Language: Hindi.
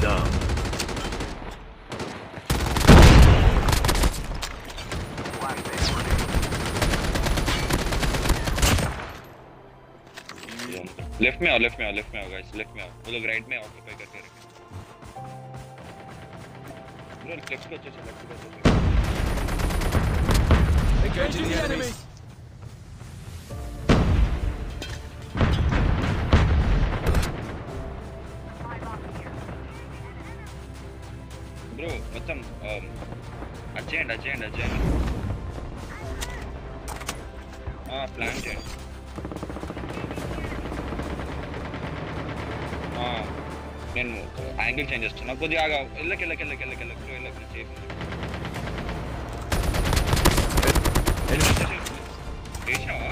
down. लेफ़्ट में आओ लेफ़्ट में आओ लेफ़्ट में आओ गाइस लेफ़्ट में आओ वो लोग राइट में ऑक्यूपाई करके रखे ब्रो लेफ़्ट को अच्छे से लेफ़्ट को अच्छे से Engaging the enemies. బ్రో మొత్తం um, అచ్చేయండి అచ్చేయండి అచ్చేయండి ప్లాన్ చేయండి ఆ, నేను యాంగిల్ చేంజ్ చేస్తున్నా కొద్దిగా ఆగా వెళ్ళకి వెళ్ళకి వెళ్ళకి వెళ్ళకి వెళ్ళకి బ్రో వెళ్ళకి సేఫ్ వేసావా